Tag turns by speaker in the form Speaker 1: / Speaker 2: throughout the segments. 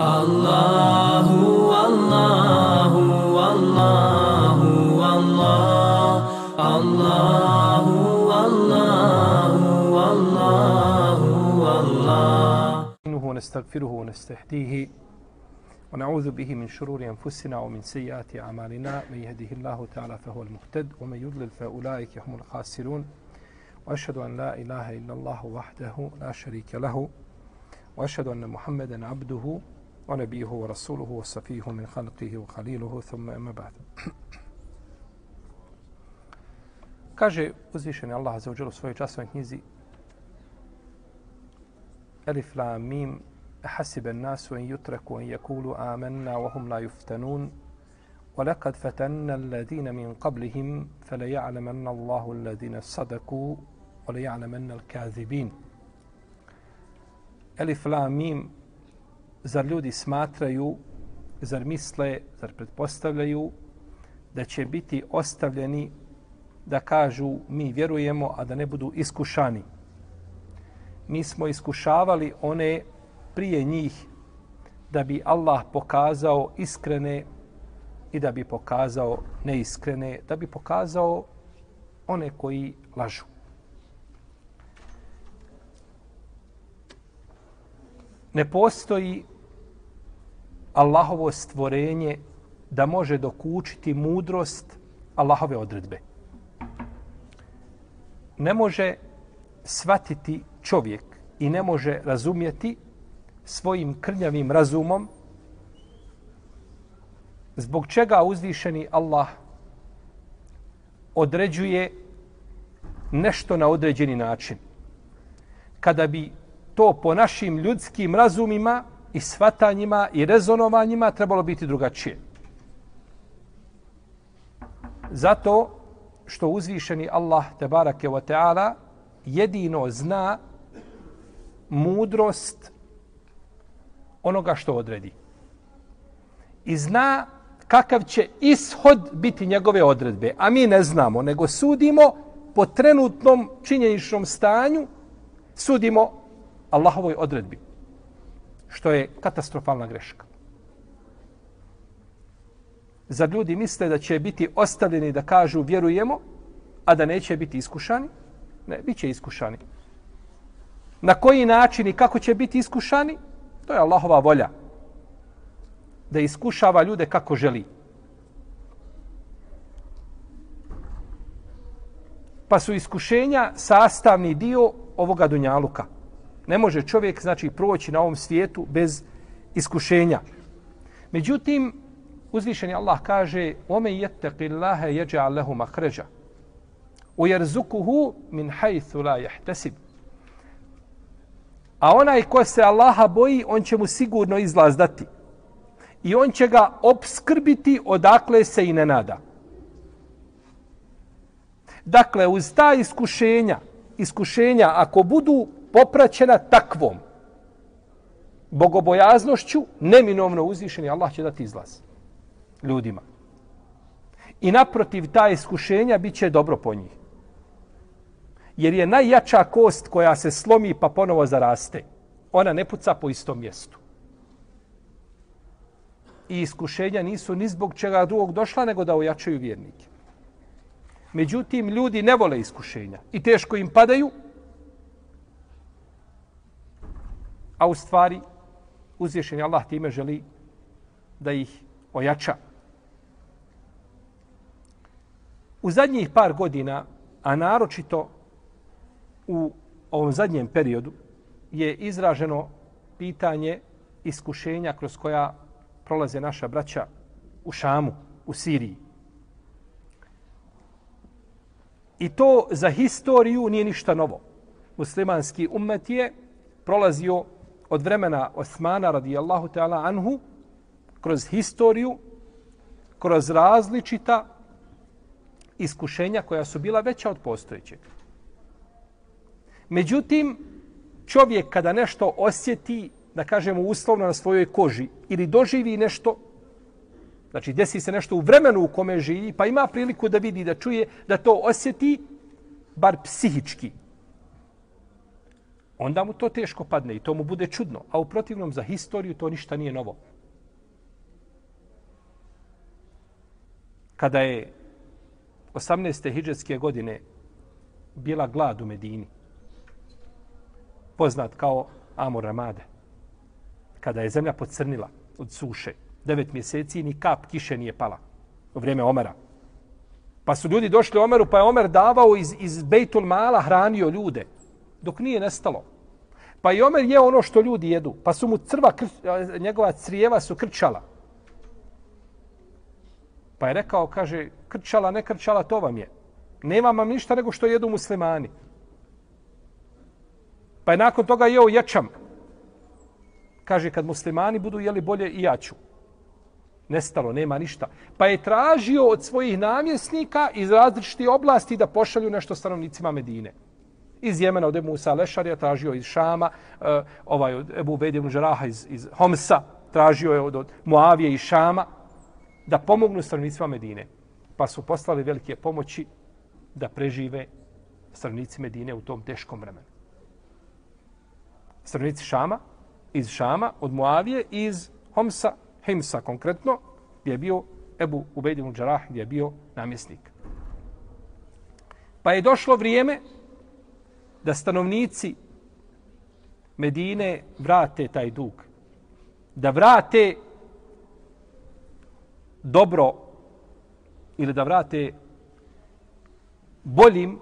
Speaker 1: Allahu, Allahu, Allahu, Allah, Allahu, Allahu, Allahu, Allah.
Speaker 2: ونستغفره ونستهديه ونعوذ به من شرور أنفسنا ومن سيئات أعمالنا. من يهده الله تعالى فهو المهتد ومن يضلل فأولئك هم الخاسرون. وأشهد أن لا إله إلا الله وحده لا شريك له وأشهد أن محمدا عبده ونبيه ورسوله وصفيه من خلقه وخليله ثم أما بعد. Kaže uzvišeni Allah za uđelu svojoj časovoj knjizi Elif la mim حسب الناس أن يتركوا أن يقولوا آمنا وهم لا يفتنون ولقد فتنا الذين من قبلهم فليعلمن الله الذين صدقوا وليعلمن الكاذبين Elif la mim zar ljudi smatraju, zar misle, zar pretpostavljaju da će biti ostavljeni da kažu mi vjerujemo, a da ne budu iskušani. Mi smo iskušavali one prije njih da bi Allah pokazao iskrene i da bi pokazao neiskrene, da bi pokazao one koji lažu. Ne postoji Allahovo stvorenje da može dokučiti mudrost Allahove odredbe. Ne može svatiti čovjek i ne može razumjeti svojim krnjavim razumom zbog čega uzvišeni Allah određuje nešto na određeni način. Kada bi to po našim ljudskim razumima i svatanjima i rezonovanjima trebalo biti drugačije. Zato što uzvišeni Allah te barake wa ta'ala jedino zna mudrost onoga što odredi. I zna kakav će ishod biti njegove odredbe. A mi ne znamo, nego sudimo po trenutnom činjeničnom stanju, sudimo Allahovoj odredbi. Što je katastrofalna greška. Za ljudi misle da će biti ostavljeni da kažu vjerujemo, a da neće biti iskušani? Ne, bit će iskušani. Na koji način i kako će biti iskušani? To je Allahova volja. Da iskušava ljude kako želi. Pa su iskušenja sastavni dio ovoga dunjaluka. Ne može čovjek znači proći na ovom svijetu bez iskušenja. Međutim, uzvišeni Allah kaže Ome jettaqi Allahe jeđa lehu makređa. U jerzukuhu min hajthu la jehtesib. A onaj ko se Allaha boji, on će mu sigurno izlaz dati. I on će ga obskrbiti odakle se i ne nada. Dakle, uz ta iskušenja, iskušenja ako budu popraćena takvom bogobojaznošću, neminovno uzvišeni Allah će dati izlaz ljudima. I naprotiv ta iskušenja bit će dobro po njih jer je najjača kost koja se slomi pa ponovo zaraste. Ona ne puca po istom mjestu. I iskušenja nisu ni zbog čega drugog došla, nego da ojačaju vjernike. Međutim, ljudi ne vole iskušenja i teško im padaju, a u stvari uzvješen Allah time želi da ih ojača. U zadnjih par godina, a naročito u ovom zadnjem periodu je izraženo pitanje iskušenja kroz koja prolaze naša braća u Šamu, u Siriji. I to za historiju nije ništa novo. Muslimanski ummet je prolazio od vremena Osmana radijallahu ta'ala anhu kroz historiju, kroz različita iskušenja koja su bila veća od postojećeg. Međutim, čovjek kada nešto osjeti, da kažemo uslovno na svojoj koži, ili doživi nešto, znači desi se nešto u vremenu u kome živi, pa ima priliku da vidi, da čuje, da to osjeti, bar psihički onda mu to teško padne i to mu bude čudno. A u protivnom za historiju to ništa nije novo. Kada je 18. hijđetske godine bila glad u Medini, poznat kao Amor Ramade, kada je zemlja pocrnila od suše, devet mjeseci ni kap kiše nije pala u vrijeme Omara. Pa su ljudi došli Omeru, pa je Omer davao iz, iz Bejtul Mala, hranio ljude, dok nije nestalo. Pa i Omer je ono što ljudi jedu, pa su mu crva, kr, njegova crijeva su krčala. Pa je rekao, kaže, krčala, ne krčala, to vam je. Nema vam ništa nego što jedu muslimani. Pa je nakon toga jeo ječam. Kaže, kad muslimani budu jeli bolje, i ja ću. Nestalo, nema ništa. Pa je tražio od svojih namjesnika iz različitih oblasti da pošalju nešto stanovnicima Medine. Iz Jemena od Ebu Musa Lešarija, tražio iz Šama, uh, ovaj od Ebu Bedijevnu Žaraha iz, iz Homsa, tražio je od, od Muavije i Šama da pomognu stranicima Medine. Pa su poslali velike pomoći da prežive stranici Medine u tom teškom vremenu. Stranici Šama, iz Šama, od Muavije, iz Homsa, Himsa konkretno, gdje je bio Ebu Ubejdin Džarah, gdje je bio namjesnik. Pa je došlo vrijeme da stanovnici Medine vrate taj dug. Da vrate dobro ili da vrate boljim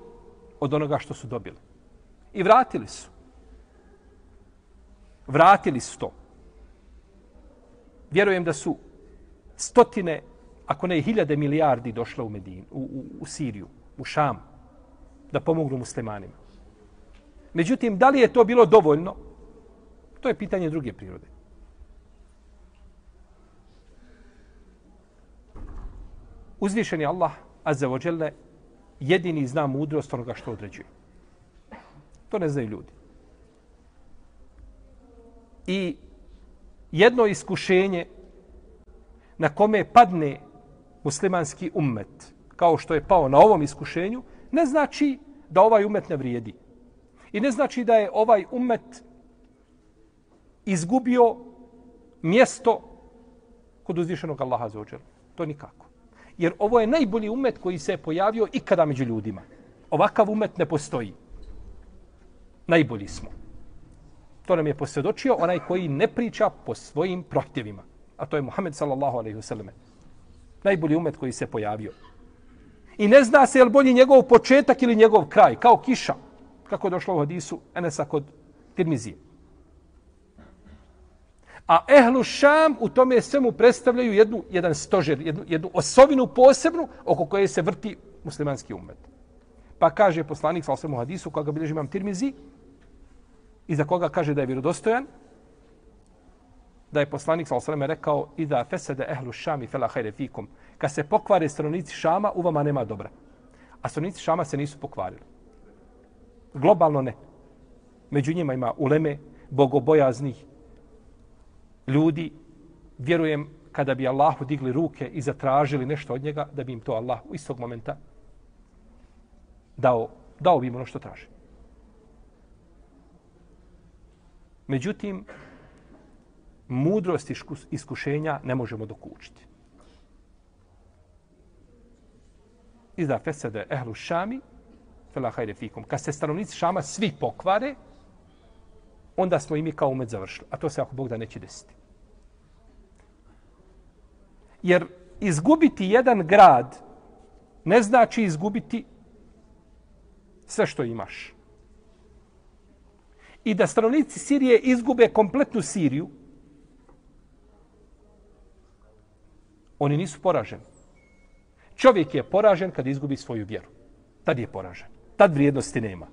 Speaker 2: od onoga što su dobili. I vratili su. Vratili su to. Vjerujem da su stotine, ako ne hiljade milijardi došle u, Medinu, u, u, u Siriju, u Šam, da pomognu muslimanima. Međutim, da li je to bilo dovoljno? To je pitanje druge prirode. Uzvišen je Allah, azza wa jalla, jedini zna mudrost onoga što određuje. To ne znaju ljudi. I jedno iskušenje na kome padne muslimanski ummet, kao što je pao na ovom iskušenju, ne znači da ovaj ummet ne vrijedi. I ne znači da je ovaj ummet izgubio mjesto kod uzvišenog Allaha za ođer. To nikako. Jer ovo je najbolji umet koji se je pojavio ikada među ljudima. Ovakav umet ne postoji. Najbolji smo. To nam je posvjedočio onaj koji ne priča po svojim prohtjevima. A to je Muhammed sallallahu alaihi wasallam. Najbolji umet koji se pojavio. I ne zna se je li bolji njegov početak ili njegov kraj, kao kiša. Kako je došlo u hadisu Enesa kod Tirmizije. A ehlu šam u tome svemu predstavljaju jednu, jedan stožer, jednu, jednu osovinu posebnu oko koje se vrti muslimanski umet. Pa kaže poslanik sa osvrmu hadisu, koga bilježi imam Tirmizi, i za koga kaže da je vjerodostojan, da je poslanik sa osvrme rekao i da fesede ehlu šami fela hajre fikum. Kad se pokvare stranici šama, u vama nema dobra. A stranici šama se nisu pokvarili. Globalno ne. Među njima ima uleme, bogobojaznih ljudi. Vjerujem kada bi Allahu digli ruke i zatražili nešto od njega, da bi im to Allah u istog momenta dao, dao bi im ono što traži. Međutim, mudrost iskušenja ne možemo dokučiti. Iza fesede ehlu šami, fela hajde fikum. Kad se stanovnici šama svi pokvare, onda smo i mi kao umet završili. A to se ako Bog da neće desiti. Jer izgubiti jedan grad ne znači izgubiti sve što imaš i da stanovnici Sirije izgube kompletnu Siriju, oni nisu poraženi. Čovjek je poražen kad izgubi svoju vjeru. Tad je poražen. Tad vrijednosti nema.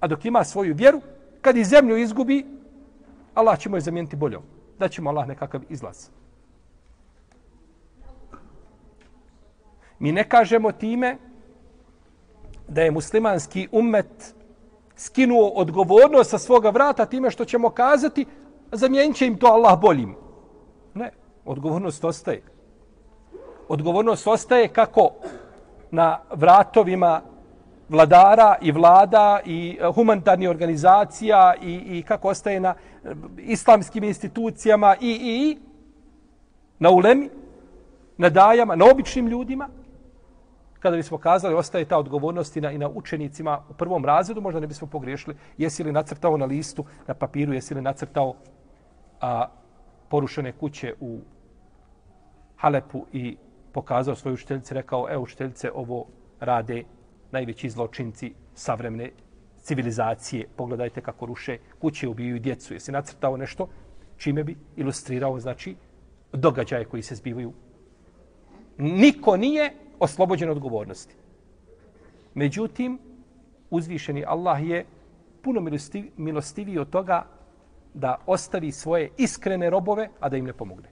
Speaker 2: A dok ima svoju vjeru, kad i zemlju izgubi, Allah će mu je zamijeniti boljom. Da će mu Allah nekakav izlaz. Mi ne kažemo time da je muslimanski ummet skinuo odgovornost sa svoga vrata time što ćemo kazati zamijenit će im to Allah boljim. Ne, odgovornost ostaje. Odgovornost ostaje kako na vratovima vladara i vlada i e, humanitarnih organizacija i, i kako ostaje na e, islamskim institucijama i, i, i na ulemi, na dajama, na običnim ljudima, kada bismo kazali, ostaje ta odgovornost i na, i na učenicima u prvom razredu, možda ne bismo pogriješili, jesi li nacrtao na listu, na papiru, jesi li nacrtao a, porušene kuće u Halepu i pokazao svoju učiteljice, rekao, evo učiteljice, ovo rade najveći zločinci savremne civilizacije. Pogledajte kako ruše kuće, ubijaju djecu. Jesi nacrtao nešto čime bi ilustrirao, znači, događaje koji se zbivaju. Niko nije oslobođen odgovornosti. Međutim, uzvišeni Allah je puno milostiv, milostiviji od toga da ostavi svoje iskrene robove, a da im ne pomogne.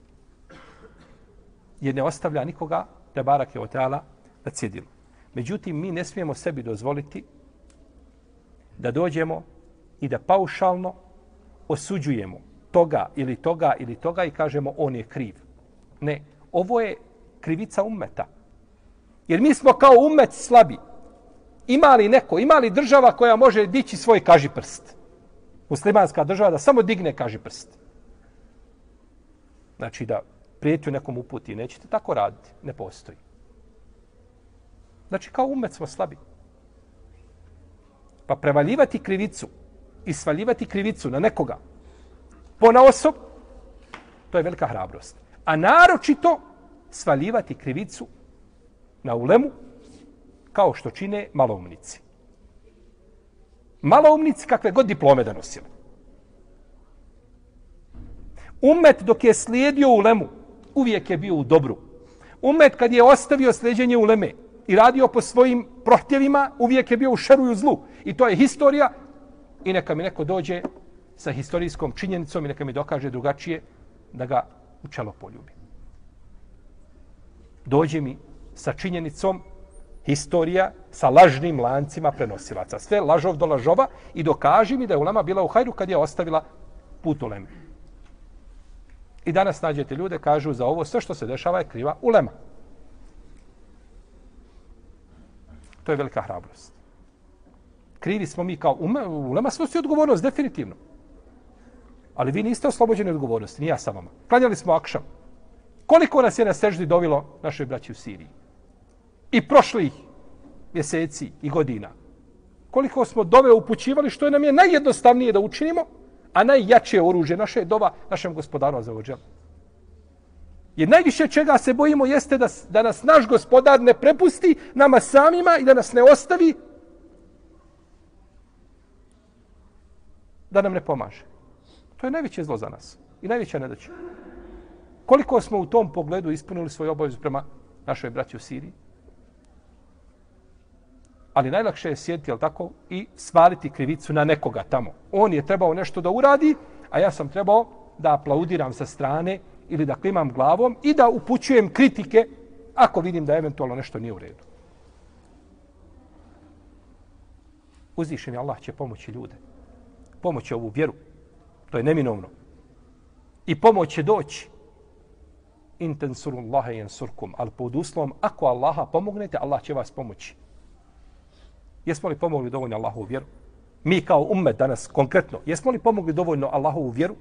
Speaker 2: Jer ne ostavlja nikoga, da barak je oteala, na cjedilu. Međutim, mi ne smijemo sebi dozvoliti da dođemo i da paušalno osuđujemo toga ili toga ili toga i kažemo on je kriv. Ne, ovo je krivica ummeta. Jer mi smo kao ummet slabi. Ima li neko, ima li država koja može dići svoj kaži prst? Muslimanska država da samo digne kaži prst. Znači da prijetju nekom uputi, nećete tako raditi. Ne postoji. Znači, kao umet smo slabi. Pa prevaljivati krivicu i svaljivati krivicu na nekoga po na osob, to je velika hrabrost. A naročito svaljivati krivicu na ulemu kao što čine maloumnici. Maloumnici kakve god diplome da nosili. Umet dok je slijedio ulemu, uvijek je bio u dobru. Umet kad je ostavio sljeđenje uleme, i radio po svojim prohtjevima, uvijek je bio u šeru i u zlu. I to je historija. I neka mi neko dođe sa historijskom činjenicom i neka mi dokaže drugačije da ga u čelo poljubi. Dođe mi sa činjenicom historija sa lažnim lancima prenosilaca. Sve lažov do lažova i dokaži mi da je Ulema bila u hajru kad je ostavila put Ulema. I danas nađete ljude, kažu za ovo sve što se dešava je kriva Ulema. To je velika hrabrost. Krivi smo mi kao ume, ulema snosi odgovornost, definitivno. Ali vi niste oslobođeni odgovornosti, ni ja sa vama. Klanjali smo akšam. Koliko nas je na seždi dovilo našoj braći u Siriji? I prošlih mjeseci i godina. Koliko smo dove upućivali, što je nam je najjednostavnije da učinimo, a najjače oružje naše je dova našem gospodaru za ođelu. Jer najviše čega se bojimo jeste da, da nas naš gospodar ne prepusti nama samima i da nas ne ostavi da nam ne pomaže. To je najveće zlo za nas i najveća nedaća. Koliko smo u tom pogledu ispunili svoju obavezu prema našoj braći u Siriji? Ali najlakše je sjediti, jel tako, i svaliti krivicu na nekoga tamo. On je trebao nešto da uradi, a ja sam trebao da aplaudiram sa strane ili da klimam glavom i da upućujem kritike ako vidim da eventualno nešto nije u redu. Uzvišeni Allah će pomoći ljude. Pomoći ovu vjeru. To je neminovno. I pomoć će doći. Intensurullaha i ensurkum. Ali pod uslovom, ako Allaha pomognete, Allah će vas pomoći. Jesmo li pomogli dovoljno Allahovu vjeru? Mi kao ummet danas, konkretno, jesmo li pomogli dovoljno Allahovu vjeru?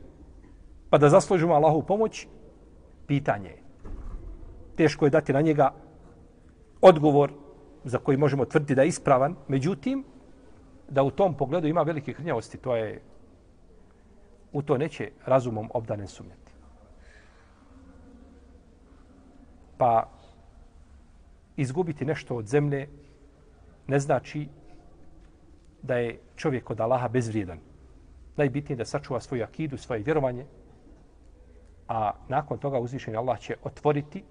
Speaker 2: Pa da zaslužimo Allahu pomoć? pitanje je. Teško je dati na njega odgovor za koji možemo tvrditi da je ispravan. Međutim, da u tom pogledu ima velike hrnjavosti, to je u to neće razumom obdanen sumnjati. Pa izgubiti nešto od zemlje ne znači da je čovjek od Allaha bezvrijedan. Najbitnije je da sačuva svoju akidu, svoje vjerovanje, a nakon toga uzvišeni Allah će otvoriti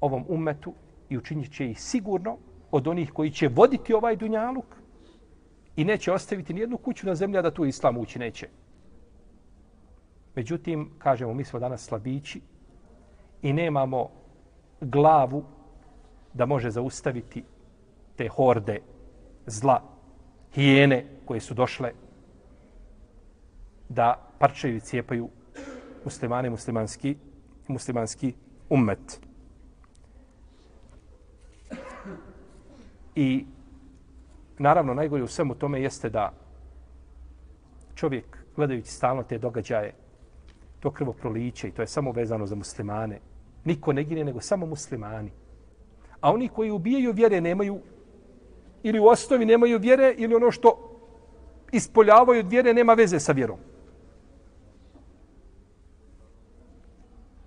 Speaker 2: ovom umetu i učinit će ih sigurno od onih koji će voditi ovaj dunjaluk i neće ostaviti nijednu kuću na zemlji, da tu islam ući neće. Međutim, kažemo, mi smo danas slabići i nemamo glavu da može zaustaviti te horde zla, hijene koje su došle da parčaju i cijepaju muslimani, muslimanski, muslimanski ummet. I naravno, najgore u svemu tome jeste da čovjek, gledajući stalno te događaje, to krvo proliče i to je samo vezano za muslimane. Niko ne gine, nego samo muslimani. A oni koji ubijaju vjere nemaju, ili u osnovi nemaju vjere, ili ono što ispoljavaju od vjere nema veze sa vjerom.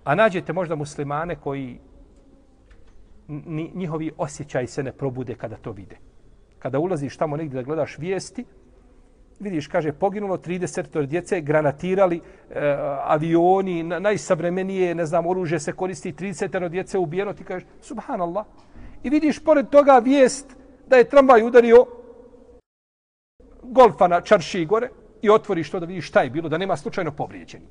Speaker 2: A nađete možda muslimane koji njihovi osjećaji se ne probude kada to vide. Kada ulaziš tamo negdje da gledaš vijesti, vidiš, kaže, poginulo 30 djece, granatirali e, avioni, na, najsavremenije, ne znam, oružje se koristi, 30 djece ubijeno, ti kažeš, subhanallah. I vidiš pored toga vijest da je tramvaj udario golfa na čarši gore i otvoriš to da vidiš šta je bilo, da nema slučajno povrijeđeni.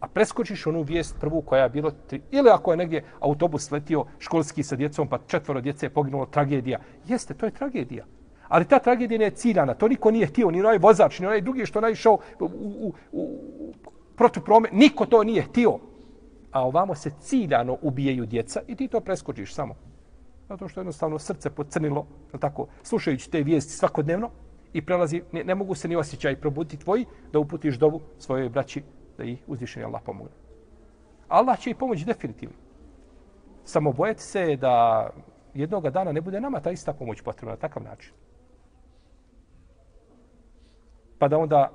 Speaker 2: A preskočiš onu vijest prvu koja je bilo, tri, ili ako je negdje autobus letio školski sa djecom, pa četvoro djece je poginulo, tragedija. Jeste, to je tragedija. Ali ta tragedija je ciljana. To niko nije htio, ni onaj vozač, ni onaj drugi što naišao u, u, u, u prome. Niko to nije htio. A ovamo se ciljano ubijaju djeca i ti to preskočiš samo. Zato što jednostavno srce pocrnilo, tako, slušajući te vijesti svakodnevno i prelazi, ne, ne mogu se ni osjećaj probuditi tvoji da uputiš dovu svojoj braći da ih uzvišeni Allah pomogne. Allah će ih pomoći definitivno. Samo bojati se da jednog dana ne bude nama ta ista pomoć potrebna na takav način. Pa da onda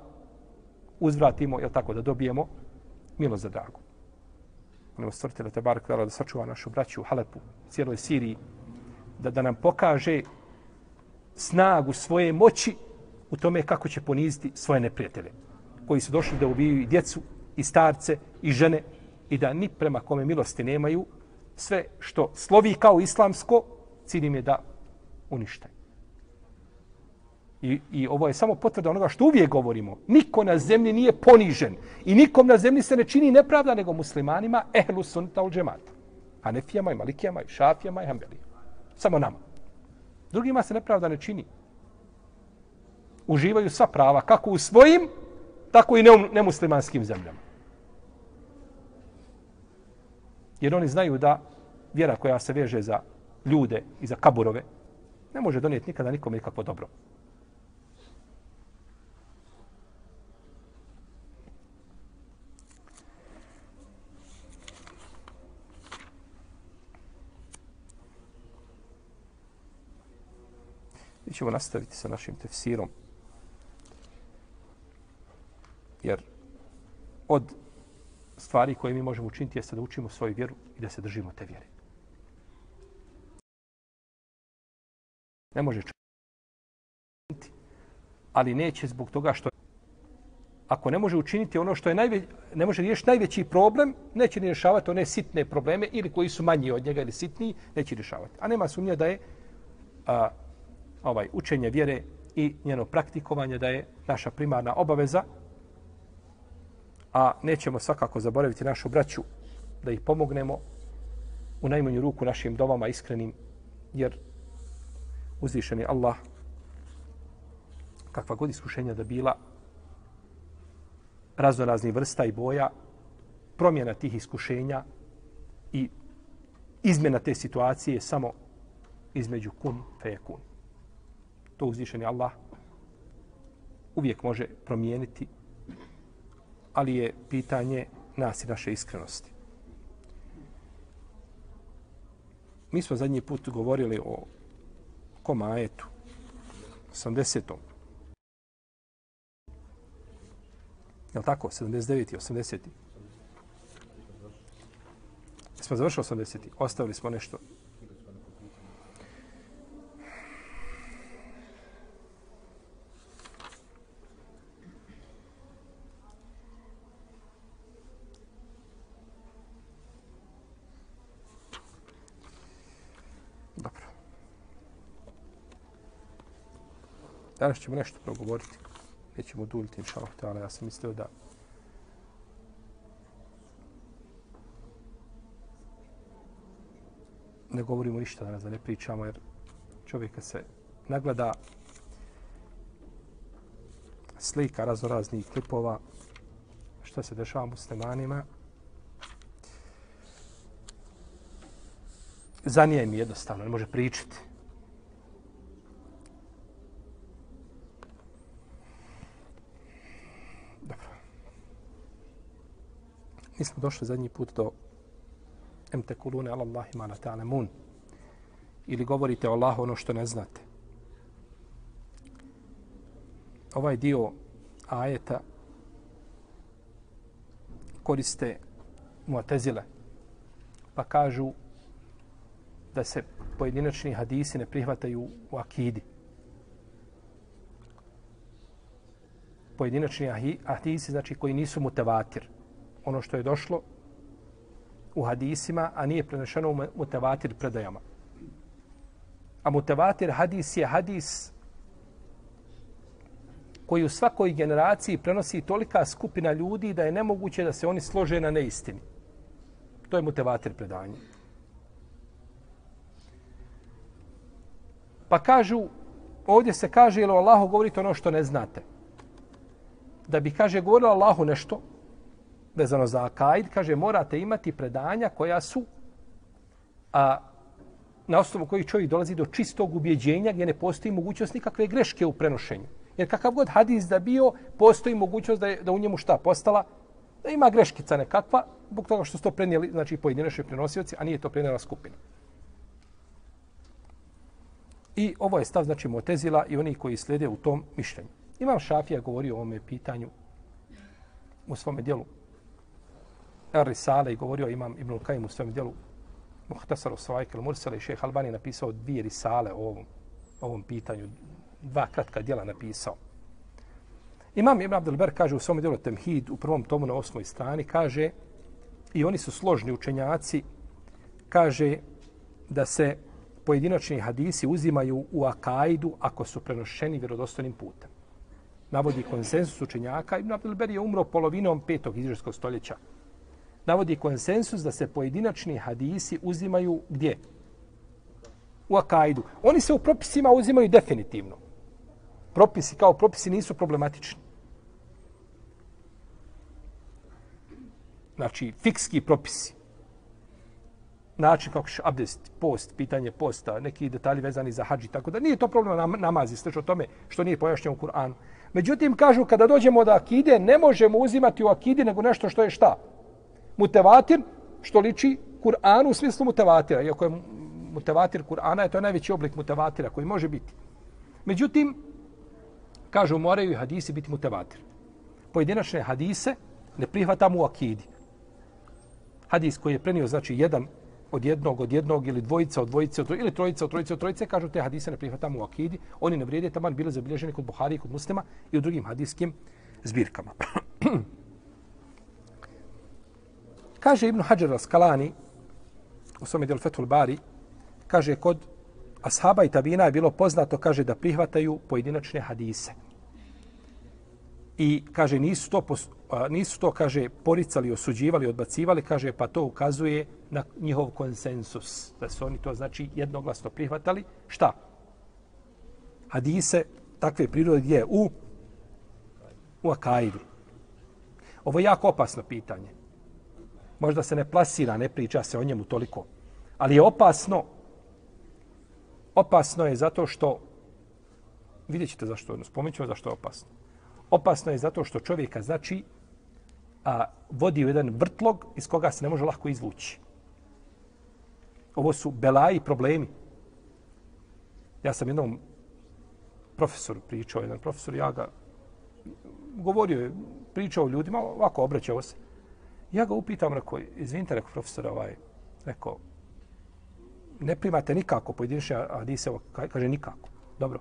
Speaker 2: uzvratimo, jel tako, da dobijemo milo za dragu. Ono stvrti da te bar da sačuva našu braću u Halepu, cijeloj Siriji, da, da nam pokaže snagu svoje moći u tome kako će poniziti svoje neprijatelje koji su došli da ubiju i djecu i starce i žene i da ni prema kome milosti nemaju sve što slovi kao islamsko cilj im je da unište. I, I ovo je samo potvrda onoga što uvijek govorimo. Niko na zemlji nije ponižen. I nikom na zemlji se ne čini nepravda nego muslimanima ehlu sunta ul džemata. Hanefijama i malikijama i šafijama i Hanbelijama. Samo nama. Drugima se nepravda ne čini. Uživaju sva prava, kako u svojim, tako i nemuslimanskim zemljama. Jer oni znaju da vjera koja se veže za ljude i za kaburove ne može donijeti nikada nikome nikakvo dobro. Mi ćemo nastaviti sa našim tefsirom. Jer od stvari koje mi možemo učiniti jeste da učimo svoju vjeru i da se držimo te vjere. Ne može učiniti, ali neće zbog toga što ako ne može učiniti ono što je najveći, ne može riješiti najveći problem, neće ni rješavati one sitne probleme ili koji su manji od njega ili sitniji, neće rješavati. A nema sumnja da je a, ovaj učenje vjere i njeno praktikovanje da je naša primarna obaveza, a nećemo svakako zaboraviti našu braću da ih pomognemo u najmanju ruku našim domama iskrenim, jer uzvišen je Allah kakva god iskušenja da bila raznorazni vrsta i boja, promjena tih iskušenja i izmjena te situacije samo između kun fe kun. To uzvišeni Allah uvijek može promijeniti, ali je pitanje nas i naše iskrenosti. Mi smo zadnji put govorili o komajetu, 80. Je li tako? 79. 80. Smo završili 80. Ostavili smo nešto Danas ćemo nešto progovoriti. Nećemo duljiti, inša Allah, ja sam mislio da ne govorimo ništa danas, da ne pričamo, jer čovjeka se nagleda slika raznoraznih klipova što se dešava muslimanima. Zanije mi jednostavno, ne može pričati. Mi smo došli zadnji put do em tekulune ala Allahi ma la ta'lamun ili govorite o Allahu ono što ne znate. Ovaj dio ajeta koriste muatezile pa kažu da se pojedinačni hadisi ne prihvataju u akidi. Pojedinačni hadisi znači koji nisu mutevatir. Ono što je došlo u hadisima, a nije prenešeno u mutevatir predajama. A mutevatir hadis je hadis koji u svakoj generaciji prenosi tolika skupina ljudi da je nemoguće da se oni slože na neistini. To je mutevatir predanje. Pa kažu, ovdje se kaže, jel Allahu govorite ono što ne znate. Da bi, kaže, govorilo Allahu nešto, vezano za akaid, kaže, morate imati predanja koja su, a, na osnovu kojih čovjek dolazi do čistog ubjeđenja gdje ne postoji mogućnost nikakve greške u prenošenju. Jer kakav god hadis da bio, postoji mogućnost da, je, da u njemu šta postala, da ima greškica nekakva, zbog toga što su to prenijeli, znači pojedinačni prenosioci, a nije to prenijela skupina. I ovo je stav, znači, Motezila i oni koji slijede u tom mišljenju. Imam Šafija govorio o ovome pitanju u svome dijelu Er Risale i govorio imam Ibn Kajim u svom dijelu Muhtasar u Svajkel Mursale i šeheh Albani napisao dvije Risale o ovom, ovom pitanju. Dva kratka dijela napisao. Imam Ibn Abdelber kaže u svom dijelu Temhid u prvom tomu na osmoj strani kaže i oni su složni učenjaci kaže da se pojedinačni hadisi uzimaju u akajdu ako su prenošeni vjerodostojnim putem. Navodi konsensus učenjaka. Ibn Abdelber je umro polovinom petog izraelskog stoljeća. Navodi konsensus da se pojedinačni hadisi uzimaju gdje? U akajdu. Oni se u propisima uzimaju definitivno. Propisi kao propisi nisu problematični. Znači, fikski propisi način kako ćeš abdest, post, pitanje posta, neki detalji vezani za hađi, tako da nije to problem na namazi, sveč o tome što nije pojašnjeno u Kur'anu. Međutim, kažu, kada dođemo do akide, ne možemo uzimati u akidi nego nešto što je šta? Mutevatir, što liči Kur'anu u smislu mutevatira. Iako je mutevatir Kur'ana, je to najveći oblik mutevatira koji može biti. Međutim, kažu, moraju i hadisi biti mutevatir. Pojedinačne hadise ne prihvatamo u akidi. Hadis koji je prenio, znači, jedan od jednog od jednog ili dvojica od dvojice od ili trojica od trojice od trojice kažu te hadise ne prihvatamo u akidi oni ne vrijede taman bile zabilježeni kod Buhari kod Muslima i u drugim hadiskim zbirkama kaže Ibn Hajar al-Skalani u svome djelu Fethul Bari kaže kod ashaba i tabina je bilo poznato kaže da prihvataju pojedinačne hadise. I kaže nisu to nisu to kaže poricali osuđivali odbacivali kaže pa to ukazuje na njihov konsensus da su oni to znači jednoglasno prihvatali. Šta? Hadise takve prirode gdje? U u akaidu. Ovo je jako opasno pitanje možda se ne plasira ne priča se o njemu toliko ali je opasno opasno je zato što vidjet ćete zašto spomenut ćemo zašto je opasno opasno je zato što čovjeka znači a, vodi u jedan vrtlog iz koga se ne može lako izvući. Ovo su belaji problemi. Ja sam jednom profesoru pričao, jedan profesor, ja ga govorio je, pričao ljudima, ovako obraćao se. Ja ga upitam, rekao, izvinite, rekao profesor, ovaj, rekao, ne primate nikako pojedinične hadise, kaže nikako. Dobro.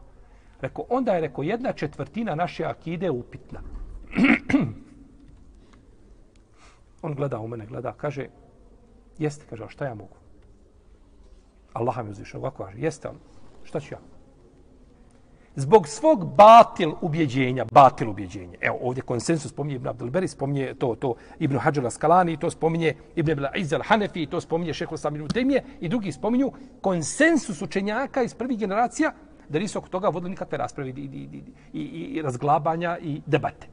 Speaker 2: Rekao, onda je rekao, jedna četvrtina naše akide upitna. On gleda u mene, gleda, kaže, jeste, kaže, šta ja mogu? Allah mi uzvišao, ovako kaže, jeste, ali šta ću ja? Zbog svog batil ubjeđenja, batil ubjeđenja. Evo, ovdje konsensus spominje Ibn Abdelberi, spominje to, to Ibn Hađala Skalani, to spominje Ibn Abdel Izzel Hanefi, to spominje Šehol Saminu Temije i drugi spominju konsensus učenjaka iz prvih generacija, da nisu oko toga vodili nikakve rasprave i, i, i, i, i razglabanja i debate.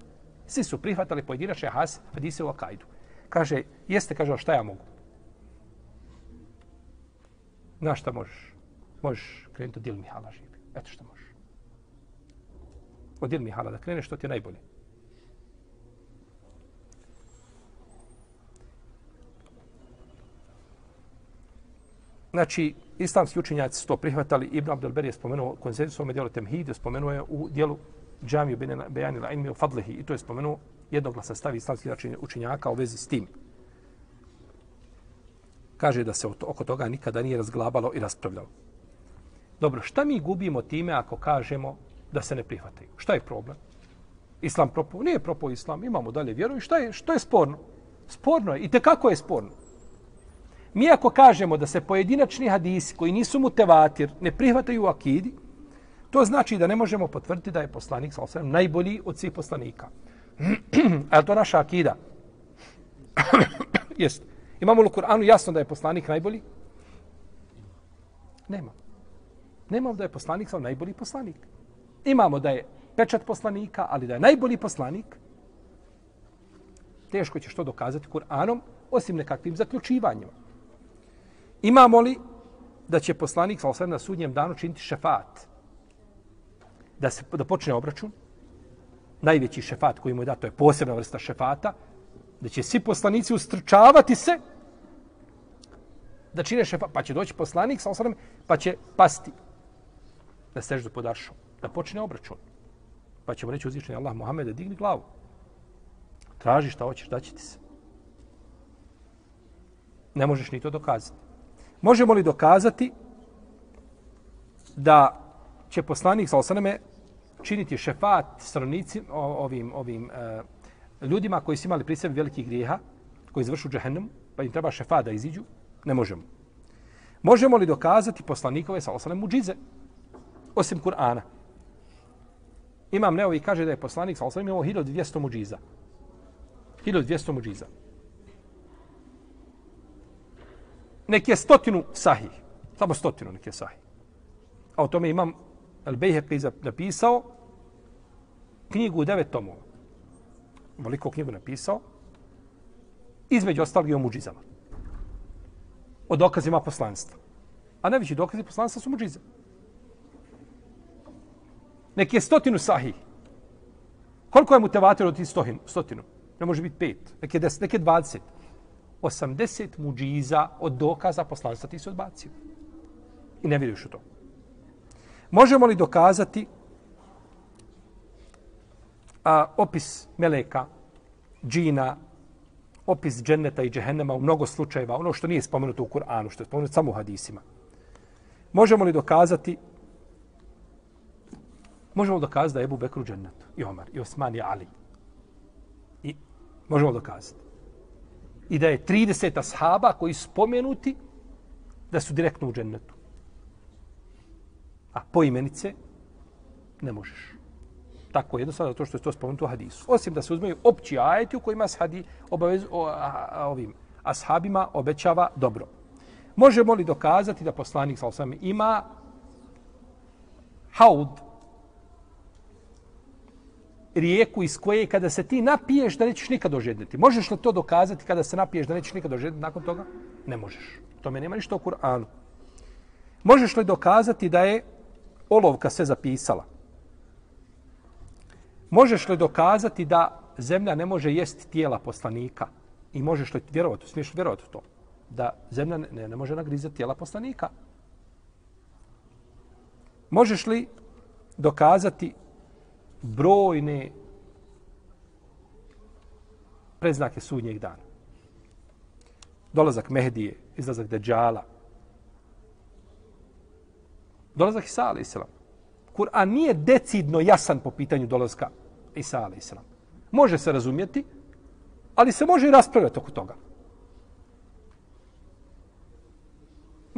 Speaker 2: Svi su prihvatali pojedinačne has, hadise u Akajdu. Kaže, jeste, kaže, šta ja mogu? Na šta možeš? Možeš krenuti od Dil Mihala živi. Eto šta možeš od ilmi hala, da kreneš, to ti je najbolje. Znači, islamski učenjaci su to prihvatali. Ibn Abdelber je spomenuo konzenzus ovome dijelu Temhid, je spomenuo je u dijelu Džamiju Bejanila Inmi u Fadlihi i to je spomenuo jednoglasan stav islamski znači, učenjaka u vezi s tim. Kaže da se oko toga nikada nije razglabalo i raspravljalo. Dobro, šta mi gubimo time ako kažemo da se ne prihvataju? Šta je problem? Islam propao? Nije propao islam, imamo dalje vjeru i šta je, što je sporno? Sporno je. I te kako je sporno? Mi ako kažemo da se pojedinačni hadisi koji nisu mutevatir ne prihvataju u akidi, to znači da ne možemo potvrditi da je poslanik sa osvijem najbolji od svih poslanika. A je to naša akida? Jest. Imamo li u Kur'anu jasno da je poslanik najbolji? Nema. Nema da je poslanik sa najbolji poslanik. Imamo da je pečat poslanika, ali da je najbolji poslanik, teško će što dokazati Kur'anom, osim nekakvim zaključivanjima. Imamo li da će poslanik sa na sudnjem danu činiti šefat? Da, se, da počne obračun? Najveći šefat koji mu je dato je posebna vrsta šefata, da će svi poslanici ustrčavati se da čine šefat, pa će doći poslanik sa pa će pasti da seždu pod aršom, da počne obračun. Pa ćemo reći uzvišenje Allah Muhammede, digni glavu. Traži šta hoćeš, daći ti se. Ne možeš ni to dokazati. Možemo li dokazati da će poslanik sa osaname činiti šefat stranici ovim, ovim e, ljudima koji su imali pri sebi velikih grijeha, koji izvršu džahennem, pa im treba šefat da iziđu? Ne možemo. Možemo li dokazati poslanikove sa osaname muđize, osim Kur'ana? Imam Neo i kaže da je poslanik sa osanem imao 1200 muđiza. 1200 muđiza. nek je stotinu sahih. Samo stotinu nek je sahih. A o tome imam Al-Bejheqi napisao knjigu u devet tomova. Veliko knjigu napisao. Između ostalog i o muđizama. O dokazima poslanstva. A najveći dokazi poslanstva su muđize. Nek je stotinu sahih. Koliko je mutevatir od tih stotinu? Ne može biti pet. Nek je deset, nek je dvadeset. 80 muđiza od dokaza poslanstva ti se odbacio. I ne vidiš u to. Možemo li dokazati a, opis meleka, džina, opis dženneta i džehennema u mnogo slučajeva, ono što nije spomenuto u Kur'anu, što je spomenuto samo u hadisima. Možemo li dokazati Možemo dokazati da je Ebu Bekru džennetu, i Omar, i Osman, i Ali. I možemo dokazati i da je 30 ashaba koji spomenuti da su direktno u džennetu. A po imenice ne možeš. Tako je jednostavno to što je to spomenuto u hadisu. Osim da se uzmeju opći ajeti u kojima shadi obavezu o, a, a, ovim ashabima obećava dobro. Možemo li dokazati da poslanik sa ima haud, rijeku iz koje kada se ti napiješ da nećeš nikad ožedniti. Možeš li to dokazati kada se napiješ da nećeš nikad ožedniti nakon toga? Ne možeš. To me nema ništa u Kur'anu. Možeš li dokazati da je olovka sve zapisala? Možeš li dokazati da zemlja ne može jesti tijela poslanika? I možeš li vjerovati, smiješ li vjerovati u to? Da zemlja ne, ne može nagrizati tijela poslanika? Možeš li dokazati brojne preznake sudnjeg dana. Dolazak Mehdije, izlazak Deđala. Dolazak Isa, a.s. islam. Kur'an nije decidno jasan po pitanju dolazka Isa, a.s. islam. Može se razumjeti, ali se može i raspravljati oko toga.